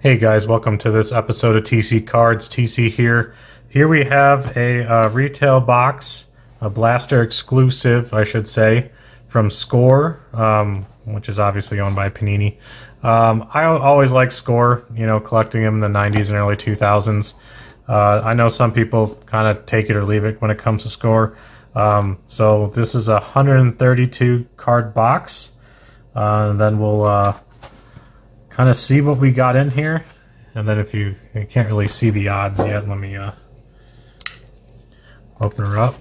Hey guys, welcome to this episode of TC Cardz. TC here. Here we have a uh, retail box, a blaster exclusive, I should say, from Score, um, which is obviously owned by Panini. Um, I always like Score, you know, collecting them in the 90s and early 2000s. Uh, I know some people kind of take it or leave it when it comes to Score. Um, so this is a 132 card box. Uh, and then we'll uh, kind of see what we got in here. And then if you, you can't really see the odds yet, let me uh, open her up.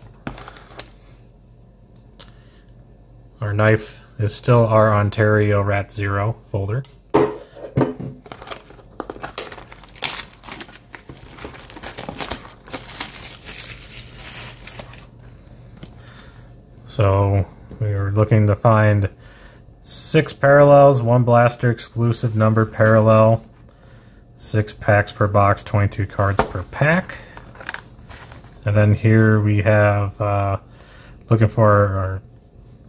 Our knife is still our Ontario Rat Zero folder. So we were looking to find Six parallels, one blaster exclusive number parallel. Six packs per box, 22 cards per pack. And then here we have uh, looking for our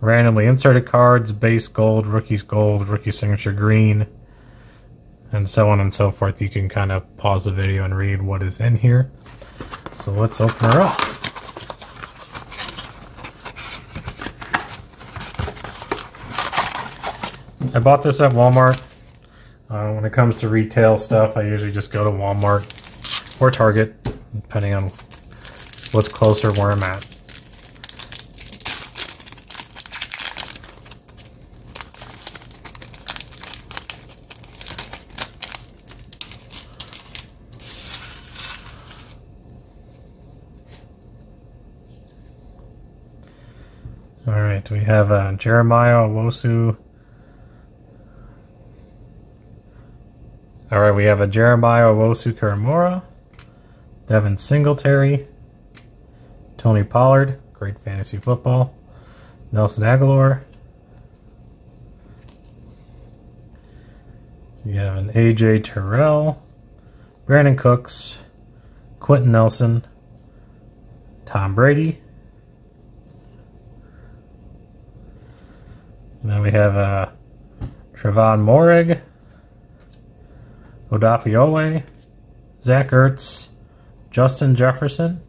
randomly inserted cards, base gold, rookie's gold, rookie signature green, and so on and so forth. You can kind of pause the video and read what is in here. So let's open her up. I bought this at Walmart. Uh, when it comes to retail stuff, I usually just go to Walmart or Target, depending on what's closer where I'm at. All right, we have uh, Jeremiah Owusu All right, we have a Jeremiah Owusu Koramoah, Devin Singletary, Tony Pollard, great fantasy football, Nelson Agholor. We have an AJ Terrell, Brandin Cooks, Quenton Nelson, Tom Brady. And then we have uh, Tre'von Moehrig, Odafe Oweh, Zach Ertz, Justin Jefferson.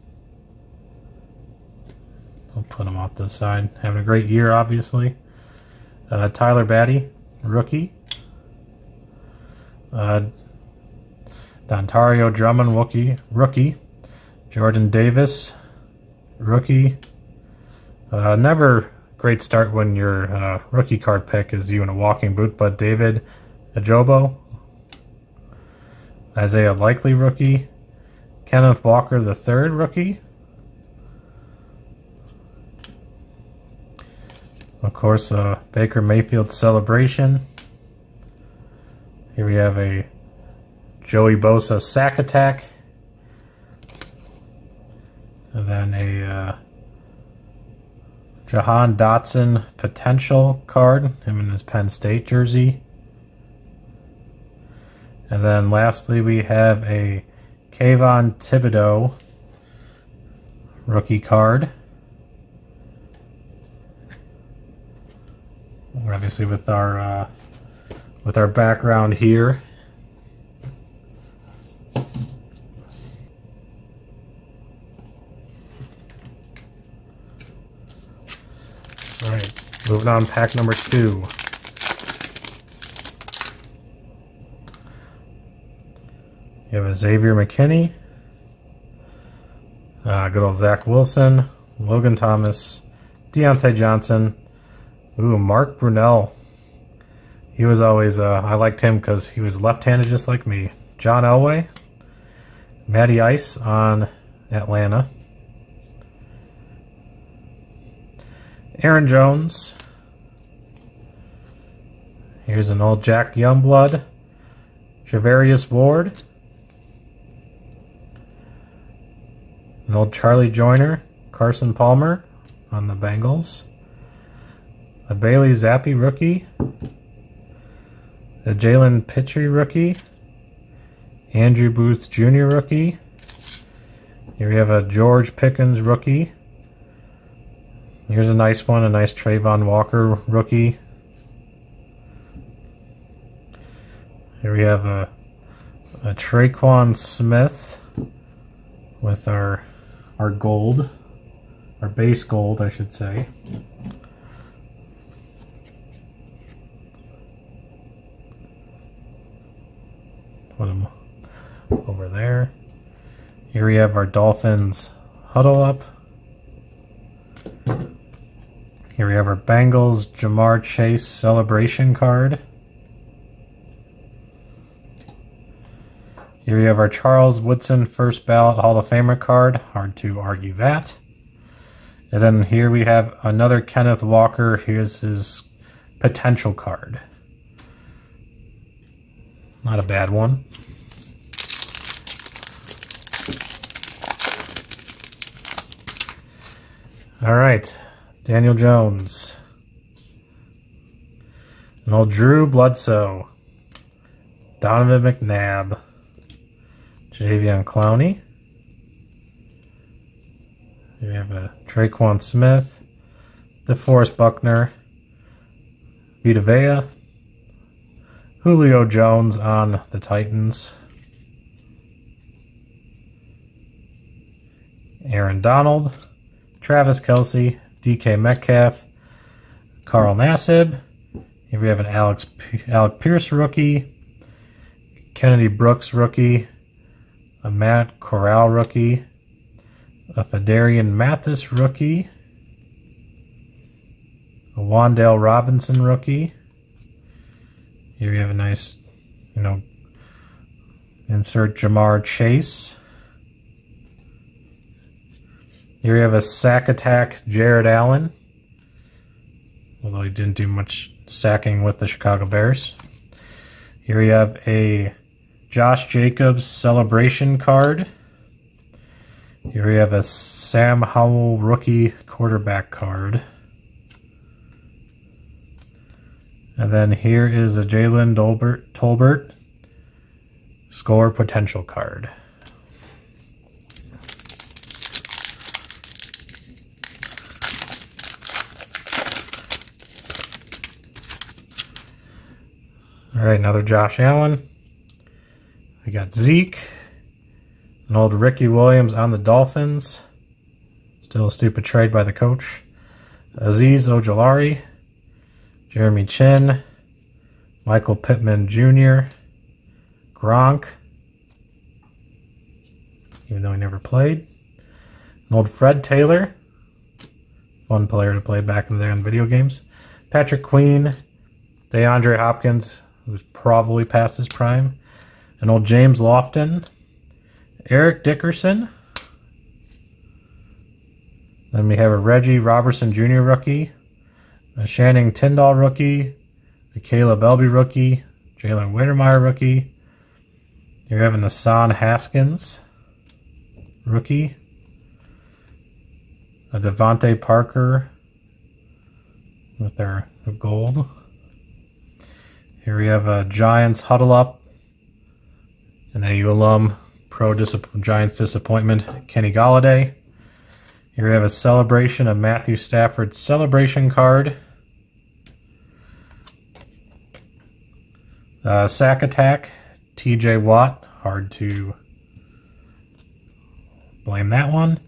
I'll put him off to the side. Having a great year, obviously. Uh, Tyler Badie, rookie. Uh, Dontario Drummond, rookie. rookie. Jordan Davis, rookie. Uh, never great start when your uh, rookie card pick is you in a walking boot, but David Ojabo, Isaiah Likely rookie. Kenneth Walker the third rookie. Of course, uh, Baker Mayfield celebration. Here we have a Joey Bosa sack attack. And then a uh, Jahan Dotson potential card, him in his Penn State jersey. And then lastly, we have a Kayvon Thibodeaux rookie card. Obviously, with our uh, with our background here. All right, moving on, pack number two. You have a Xavier McKinney, uh, good old Zach Wilson, Logan Thomas, Diontae Johnson, ooh, Mark Brunell. He was always, uh, I liked him because he was left-handed just like me. John Elway, Matty Ice on Atlanta. Aaron Jones. Here's an old Jack Youngblood. Charvarius Ward. An old Charlie Joiner, Carson Palmer on the Bengals. A Bailey Zappe rookie. A Jalen Pitre rookie. Andrew Booth Jr. rookie. Here we have a George Pickens rookie. Here's a nice one, a nice Travon Walker rookie. Here we have a A Tre'Quan Smith with our our gold, our base gold, I should say. Put them over there. Here we have our Dolphins huddle up. Here we have our Bengals Ja'Marr Chase celebration card. Here we have our Charles Woodson first ballot Hall of Famer card. Hard to argue that. And then here we have another Kenneth Walker. Here's his potential card. Not a bad one. All right, Daniel Jones. An old Drew Bledsoe. Donovan McNabb. Jadeveon Clowney. We have uh, a Tre'Quan Smith. DeForest Buckner. Vita Vea. Julio Jones on the Titans. Aaron Donald. Travis Kelce, DK Metcalf, Carl Nassib. Here we have an Alex Alec Pierce rookie, Kennedy Brooks rookie, a Matt Corral rookie, a Phidarian Mathis rookie, a Wan'Dale Robinson rookie. Here we have a nice, you know, insert Ja'Marr Chase. Here we have a sack attack Jared Allen. Although he didn't do much sacking with the Chicago Bears. Here we have a Josh Jacobs celebration card. Here we have a Sam Howell rookie quarterback card. And then here is a Jalen Tolbert score potential card. All right, another Josh Allen. We got Zeke. An old Ricky Williams on the Dolphins. Still a stupid trade by the coach. Azeez Ojulari. Jeremy Chinn, Michael Pittman Jr. Gronk. Even though he never played. An old Fred Taylor. Fun player to play back in the day on video games. Patrick Queen. DeAndre Hopkins who's probably past his prime. An old James Lofton. Eric Dickerson. Then we have a Reggie Robertson Jr. rookie. A Channing Tindall rookie. A Caleb Elby rookie. Jalen Wydermyer rookie. You're having a Hassan Haskins rookie. A DeVante Parker with their gold. Here we have a Giants huddle up. An AU alum, pro Giants disappointment, Kenny Golladay. Here we have a celebration of Matthew Stafford's celebration card. Uh, sack attack, TJ Watt. Hard to blame that one.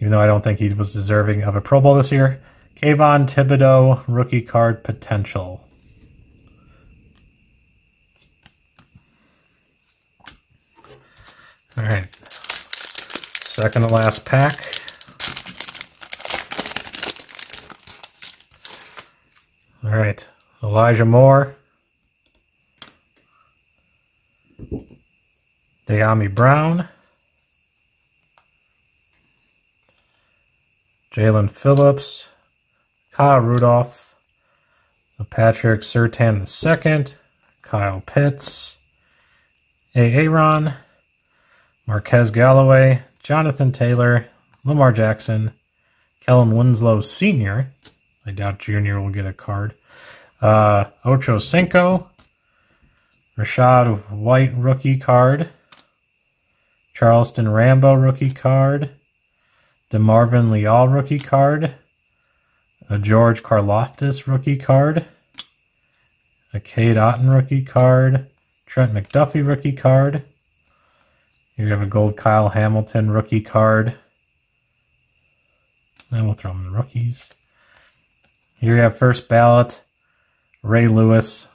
Even though I don't think he was deserving of a Pro Bowl this year. Kayvon Thibodeaux, rookie card potential. All right, second to last pack. All right, Elijah Moore. Dyami Brown. Jaelan Phillips. Kyle Rudolph. Patrick Surtain II. Kyle Pitts. A. Aaron. Marquez Galloway, Jonathan Taylor, Lamar Jackson, Kellen Winslow Sr. I doubt Jr. will get a card. Uh, Ocho Cinco, Rachaad White rookie card, Charleston Rambo rookie card, DeMarvin Leal rookie card, a George Karlaftis rookie card, a Cade Otton rookie card, Trent McDuffie rookie card. Here you have a gold Kyle Hamilton rookie card. And we'll throw them in the rookies. Here we have first ballot. Ray Lewis.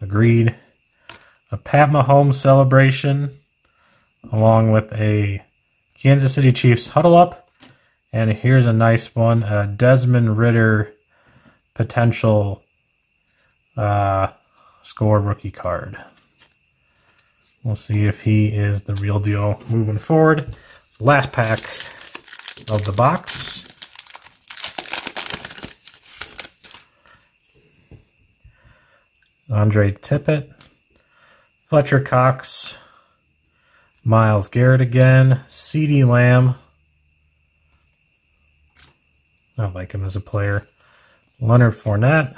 Agreed. A Pat Mahomes celebration. Along with a Kansas City Chiefs huddle up. And here's a nice one. A Desmond Ridder potential uh, score rookie card. We'll see if he is the real deal moving forward. Last pack of the box. Andre Tippett, Fletcher Cox, Myles Garrett again, CeeDee Lamb. I like him as a player. Leonard Fournette,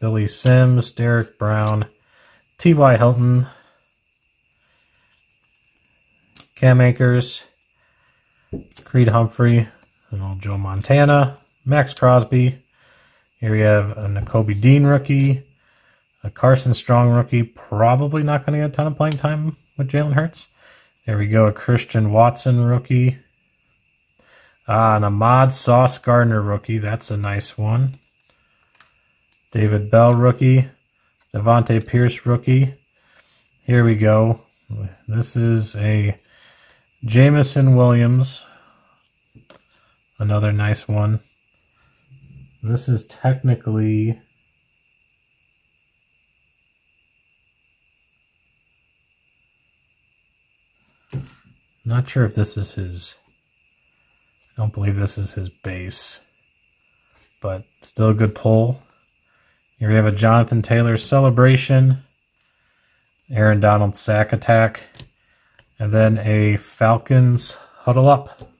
Billy Sims, Derek Brown, T.Y. Hilton, Cam Akers, Creed Humphrey, and old Joe Montana, Maxx Crosby. Here we have a Nakobe Dean rookie, a Carson Strong rookie, probably not going to get a ton of playing time with Jalen Hurts. There we go, a Christian Watson rookie. Ah, an Ahmad Sauce Gardner rookie. That's a nice one. David Bell rookie. Davante Pierce rookie. Here we go. This is a Jameson Williams. Another nice one. This is technically Not sure if this is his. I don't believe this is his base. But still a good pull. Here we have a Jonathan Taylor celebration. Aaron Donald sack attack. And then a Falcons huddle up.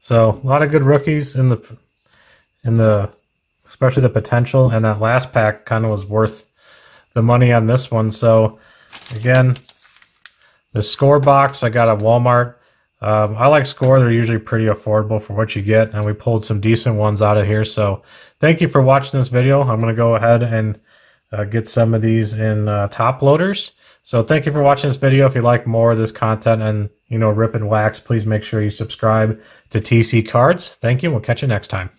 So a lot of good rookies in the in the especially the potential and that last pack kind of was worth the money on this one. So again, the score box I got at Walmart. Um, I like score. They're usually pretty affordable for what you get. And we pulled some decent ones out of here. So thank you for watching this video. I'm going to go ahead and uh, get some of these in uh, top loaders. So thank you for watching this video. If you like more of this content and, you know, rip and wax, please make sure you subscribe to TC Cardz. Thank you. We'll catch you next time.